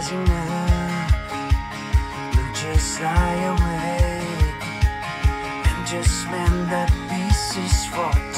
as you now. Look, just lie awake and just mend the pieces for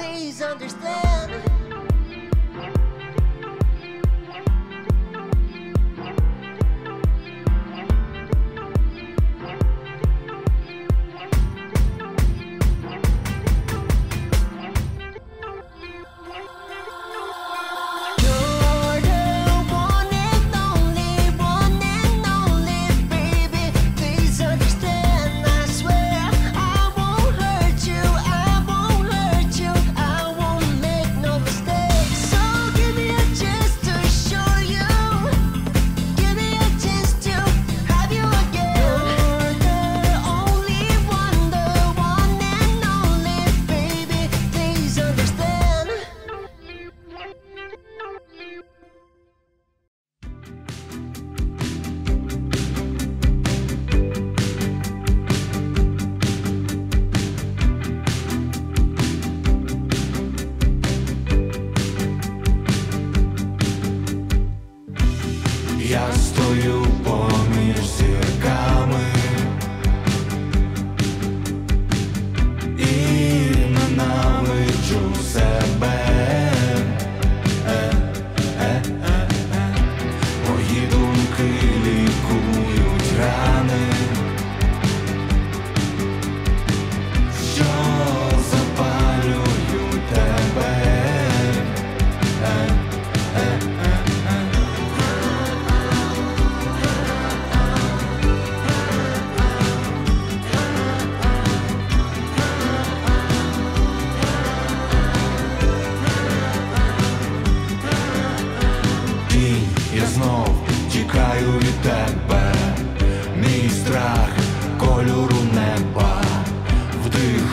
please understand.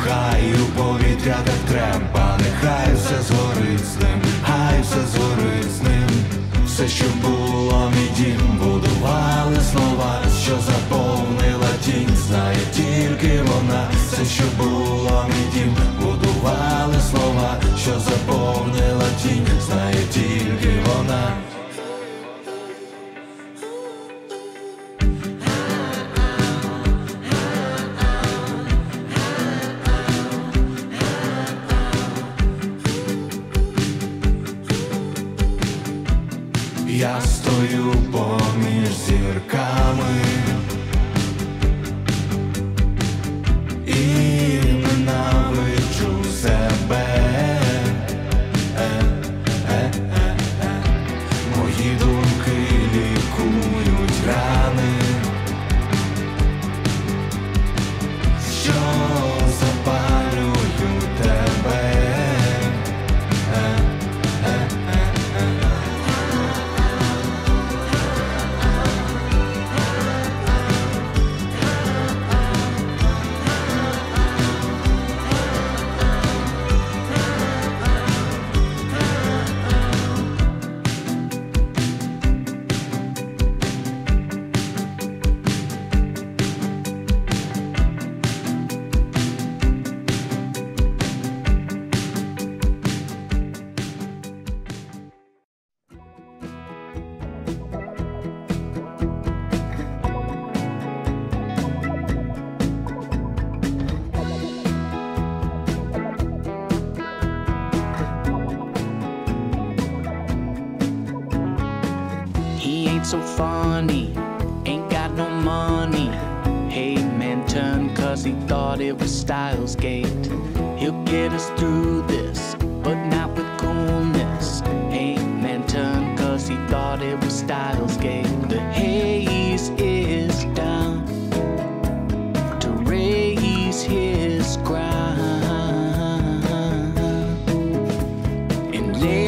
Вдихаю повітря так треба, нехай все згорить з ним, хай все згорить з ним, все, що було мій дім, будували слова, що заповнила тінь, знає тільки вона, все, що було мій дім, будували слова, що заповнила тінь, знає тільки вона.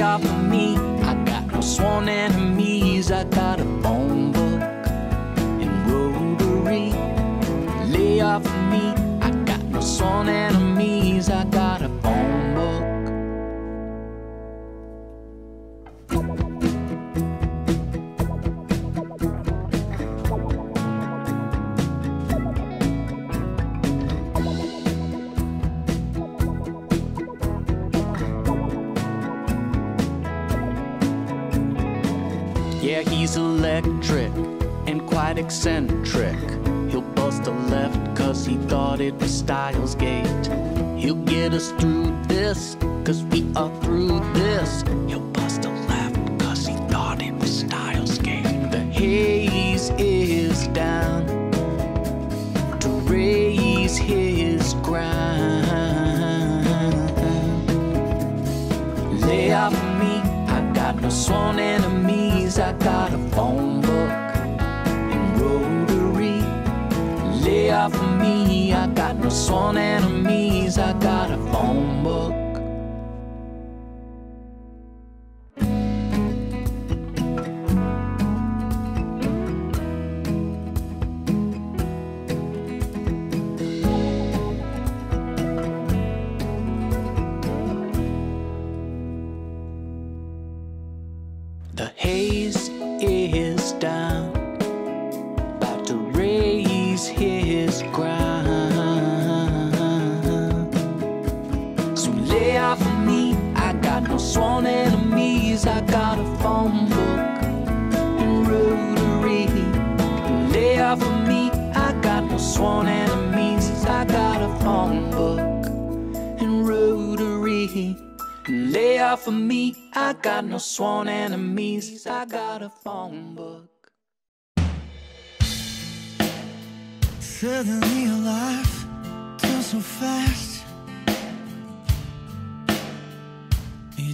Off of me. I got no sworn enemies. I got a phone book and rotary. Lay off of me. I got no sworn enemies. I got a eccentric. He'll bust a left cause he thought it was Styles Gate. He'll get us through this cause no sworn enemies.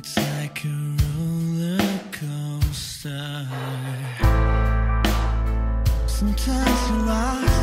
It's like a roller coaster. Sometimes you lost.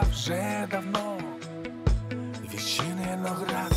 вже давно, віщинено град.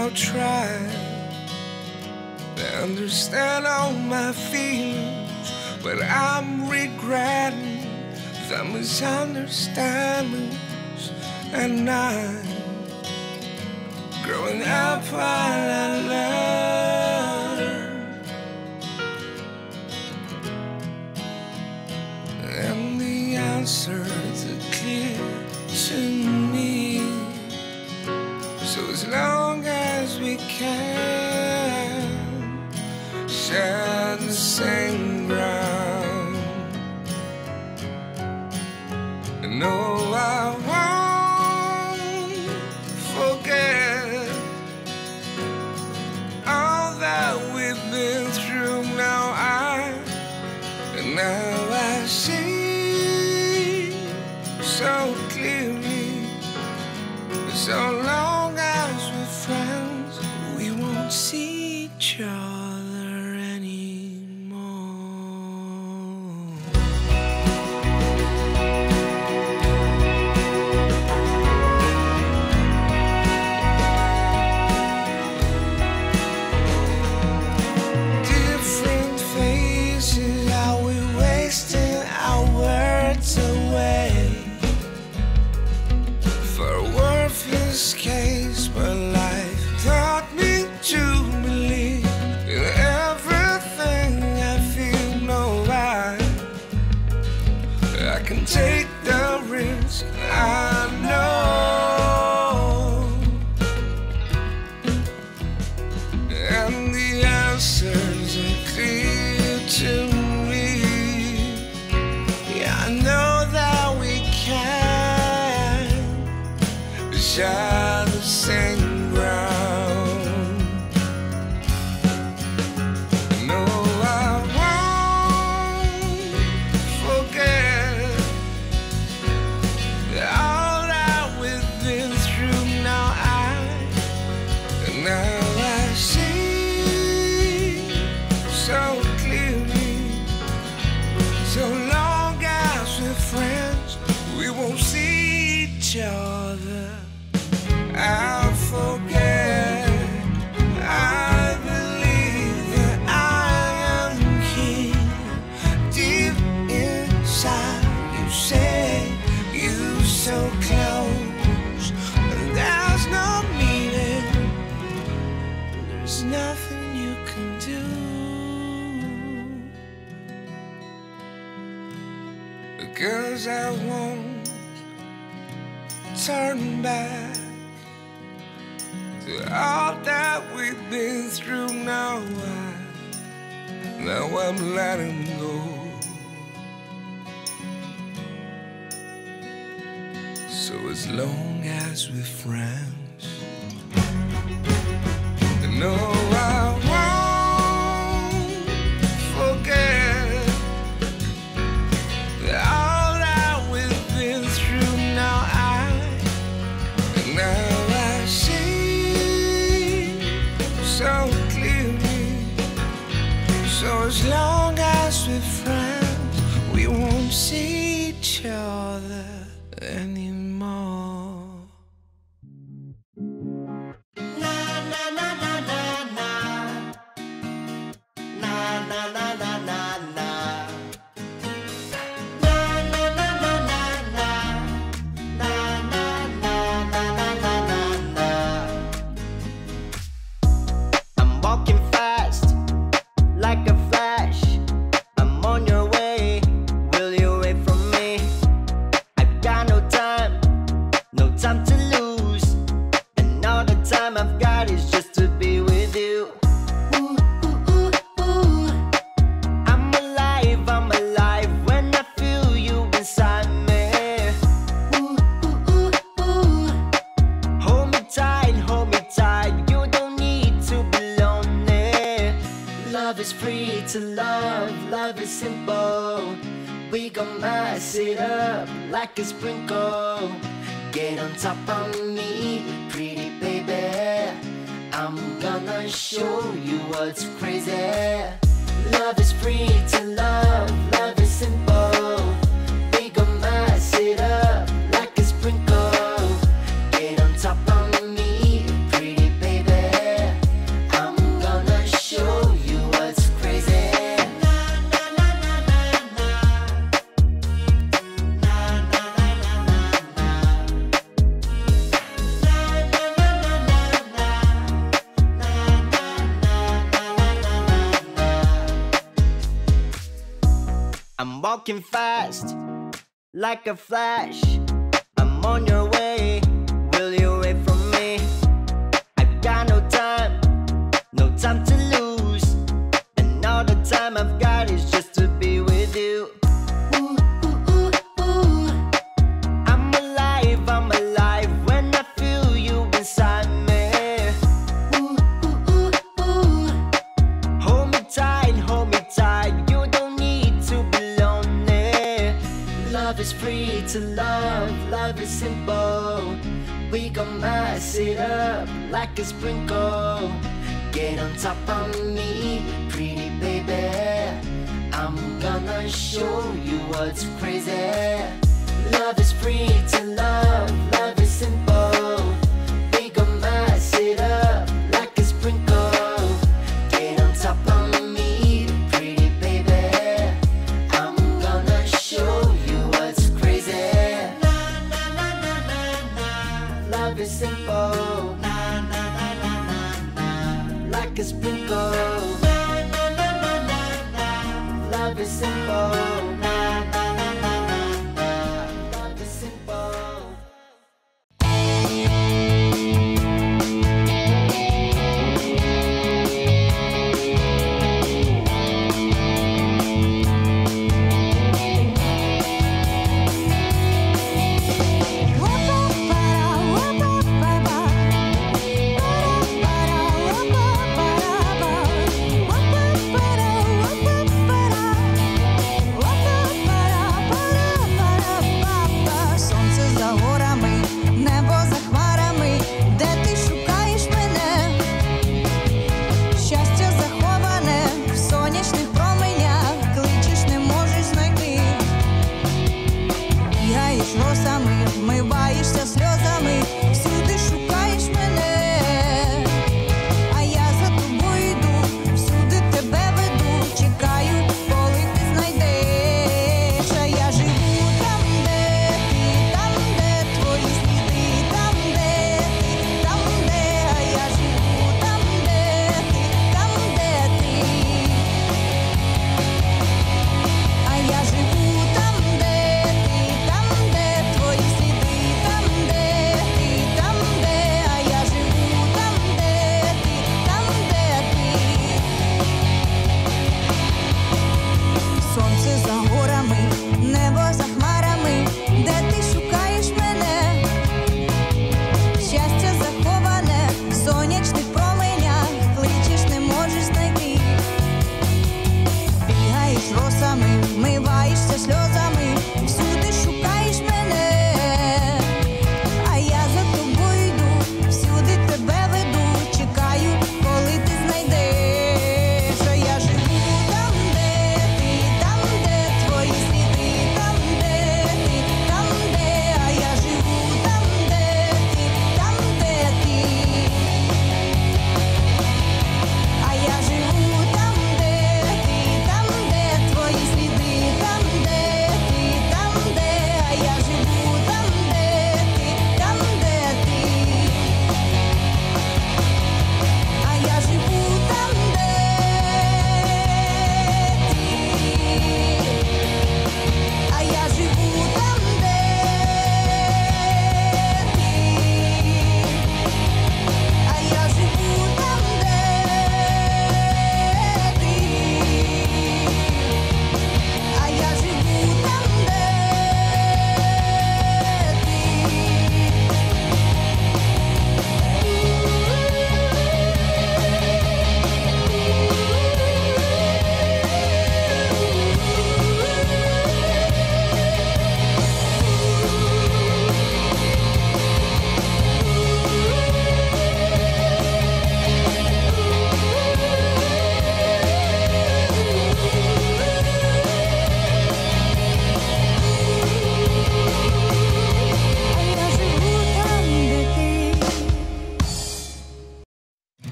I'll try to understand all my feelings, but I'm regretting the misunderstandings and I. Growing up, while I learn, and the answer. is free to love, love is simple. We gon' mess it up like a sprinkle. Get on top of me, pretty baby. I'm gonna show you what's crazy. Love is free to love, love is simple. walking fast, like a flash. I'm on your way, will you wait for me? I've got no time, no time a sprinkle. Get on top of me, pretty baby. I'm gonna show you what's crazy.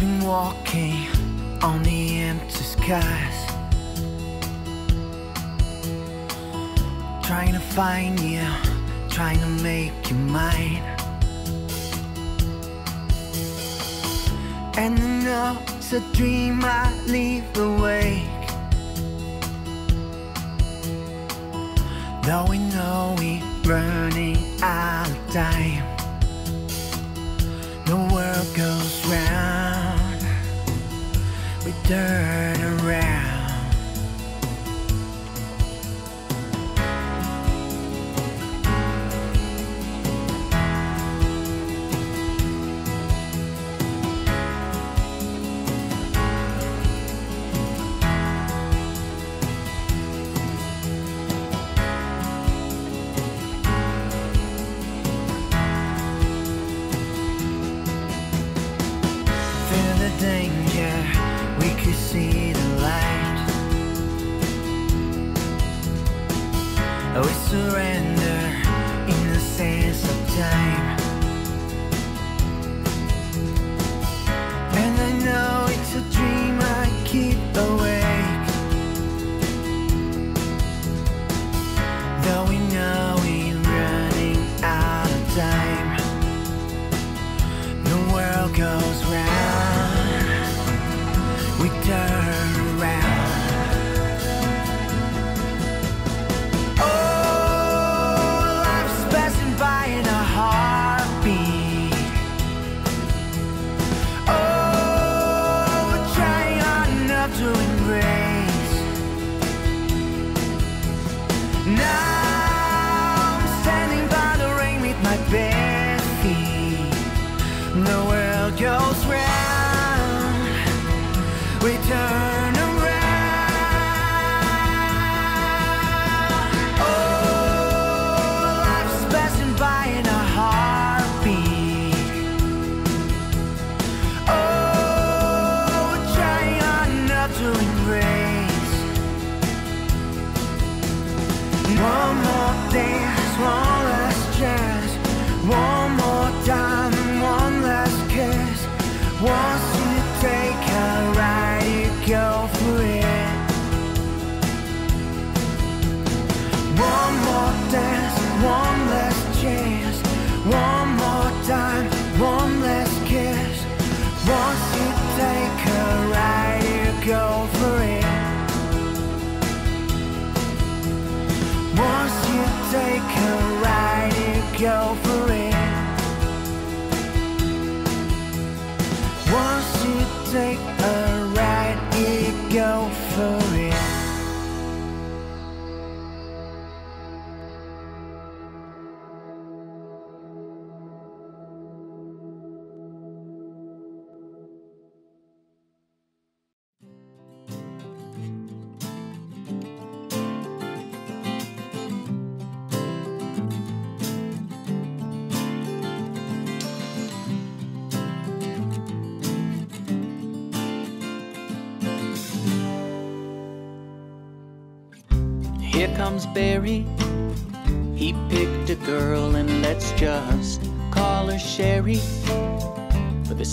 Been walking on the empty skies. Trying to find you, trying to make you mine. And I know it's a dream I leave awake. Though we know we're running out of time. The world goes round, turn around. We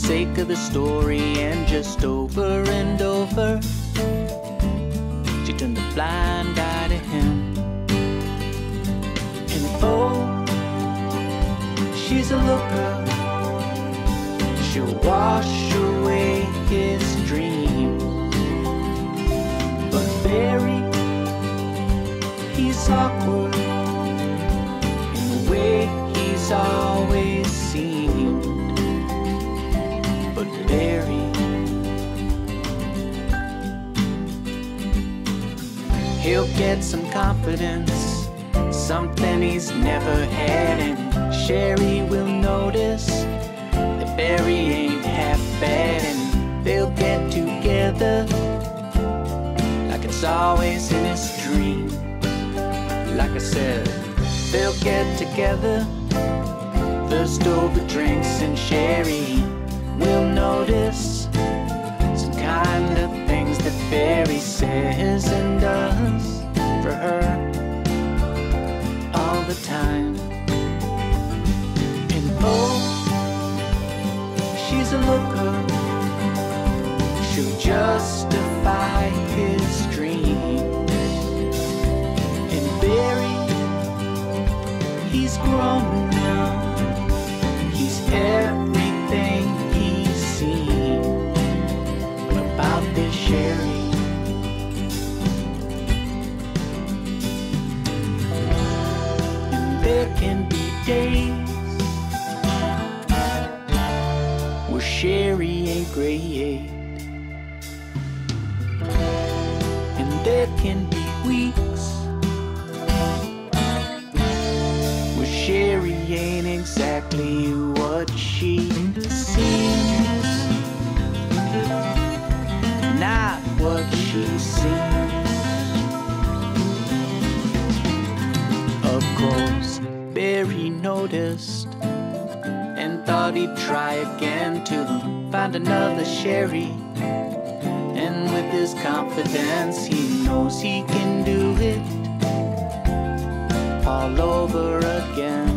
sake of the story, and just over and over, she turned a blind eye to him. And oh, she's a looker. She'll wash away his dream. But Barry he's awkward in the way he's always he'll get some confidence, something he's never had, and Sherry will notice that Barry ain't half bad, and they'll get together like it's always in his dream. Like I said, they'll get together first over drinks and sherry. We'll notice some kind of Barry says and does for her all the time. And oh, she's a looker. She'll justify his dreams. And Barry, he's grown now. He's everything days where Sherry ain't great. And there can be weeks where Sherry ain't exactly what she seems. Not what she seems. Noticed and thought he'd try again to find another Sherry. And with his confidence, he knows he can do it all over again.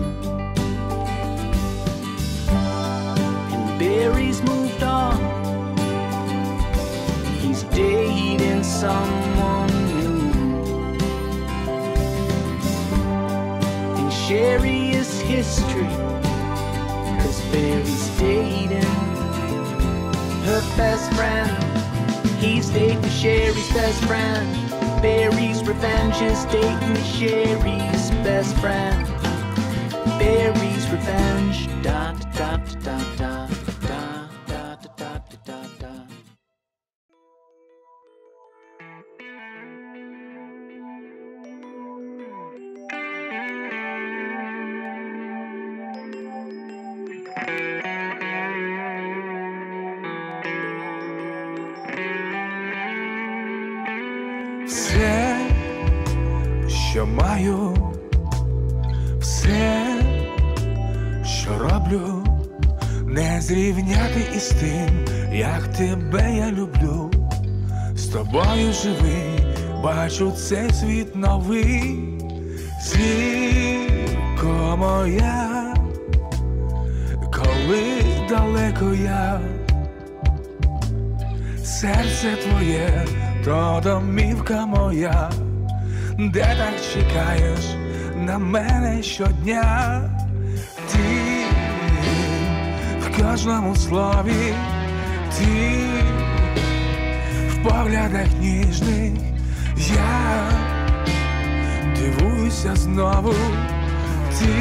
And Barry's moved on. He's dating someone new. And Sherry history. Cause Barry's dating her best friend. He's dating Sherry's best friend. Barry's revenge is dating Sherry's best friend. Barry's revenge. Da da da da тим, як тебе я люблю. З тобою живий, бачу цей світ новий, зірко моя, коли далеко я. Серце твоє, то домівка моя, де так чекаєш на мене щодня, każdemu sławi Ty w poglądach niżnych Ja дивуюся znowu Ty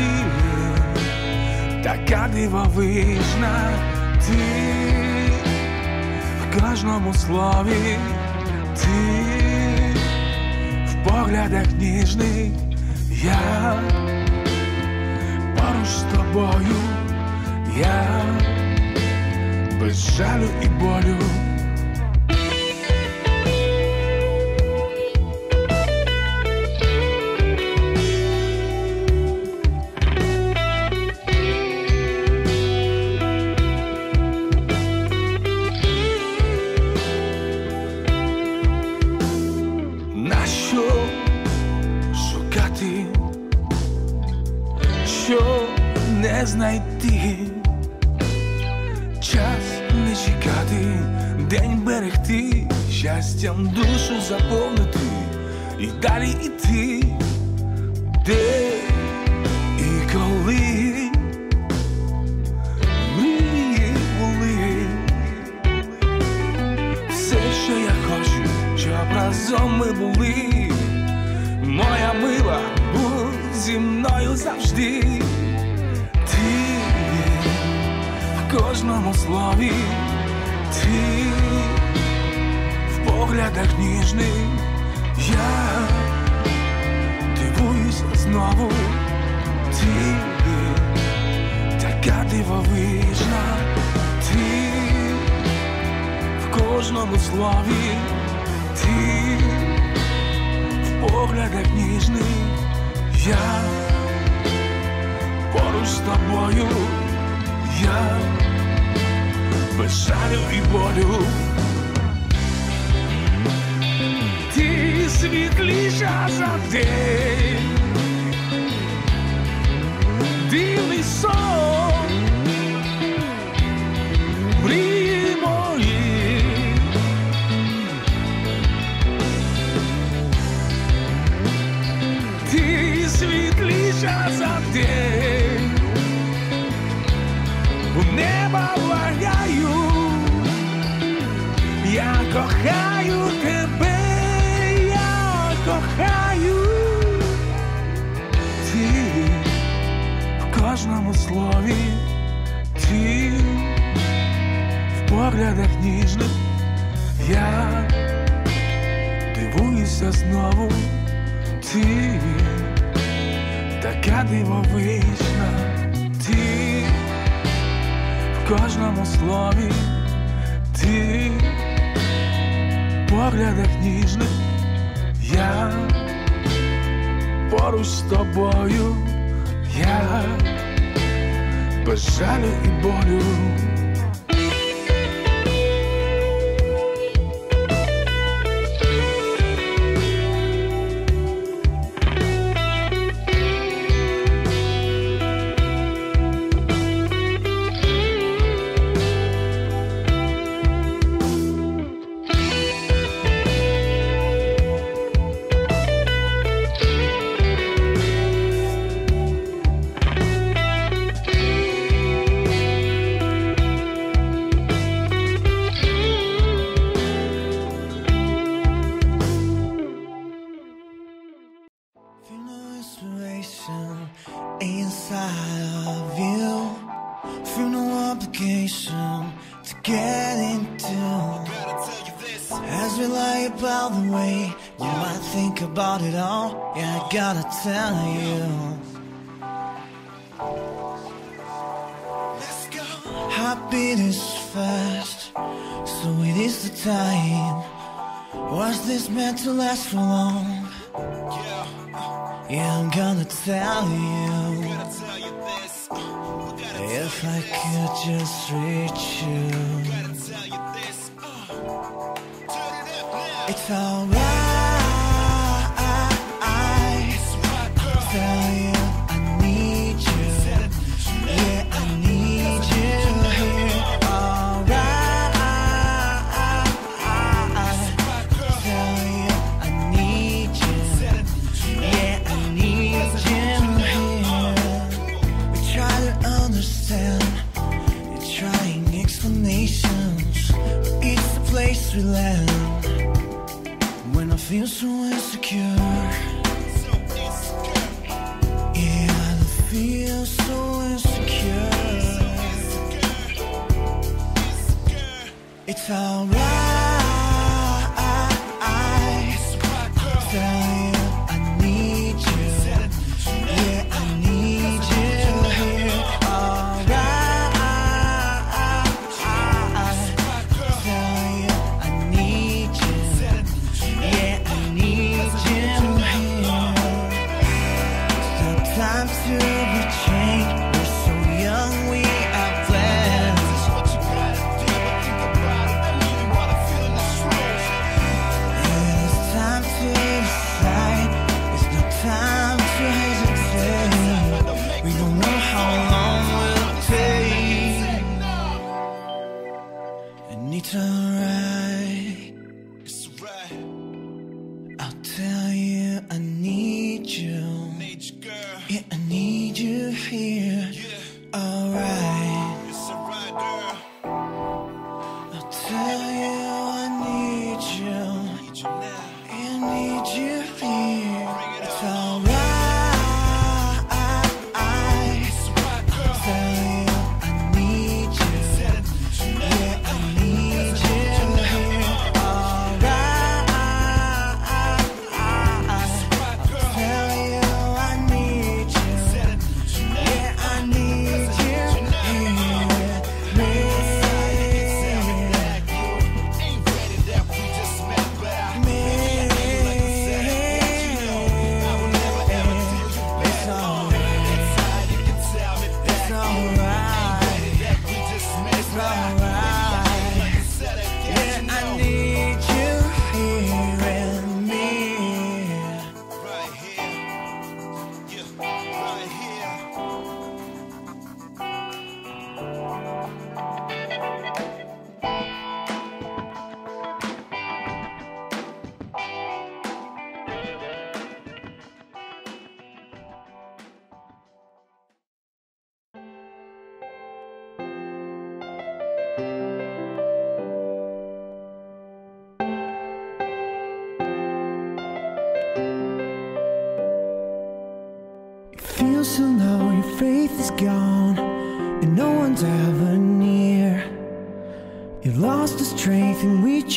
taka дивовижна Ty w każdemu sławi Ty w poglądach niżnych Ja поруч з тобою я без жалю і болю. Завжди. Ти в кожному слові, ти в поглядах ніжних. Я дивуюся знову. Ти така дивовижна. Ти в кожному слові, ти в поглядах ніжних, я С тобою я без жалю і болю. Ти світліша за день, білий сон, мрії мої. Ти світліша за день. Благаю, я кохаю тебе, я кохаю. Ти в кожному слові, ти в поглядах ніжних. Я дивуюся знову, ти така дивовижна, в кожному слові, ти в поглядах ніжних я поруч з тобою, я без жалю і болю. Last for long? Yeah, I'm gonna tell you. If I could just reach you, it's alright. Tell When I feel so insecure. Yeah, I feel so insecure. It's alright.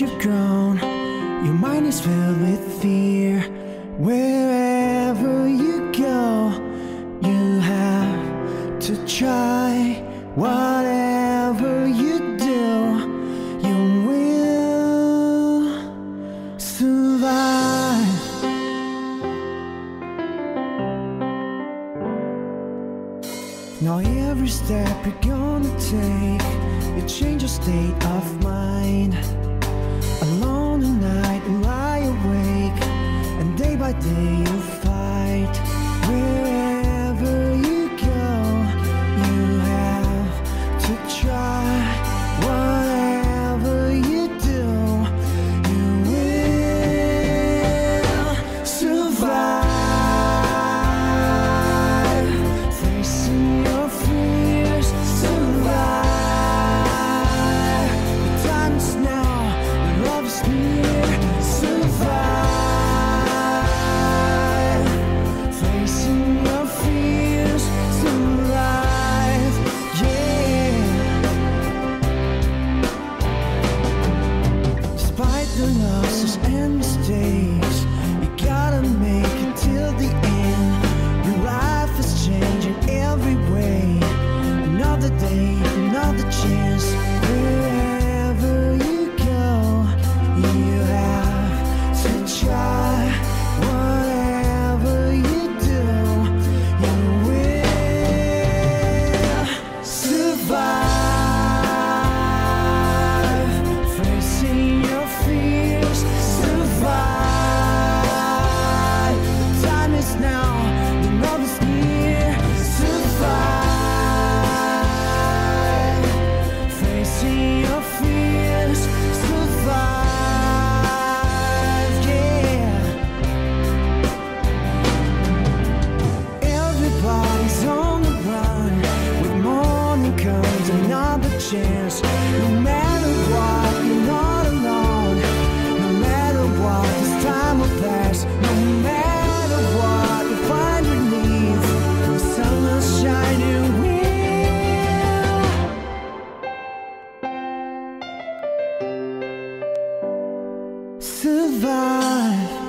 you've grown, your mind is filled with fear. Wherever you go, you have to try. Whatever you do, you will survive. Now, every step you're gonna take, it changes your state of mind. by day you survive.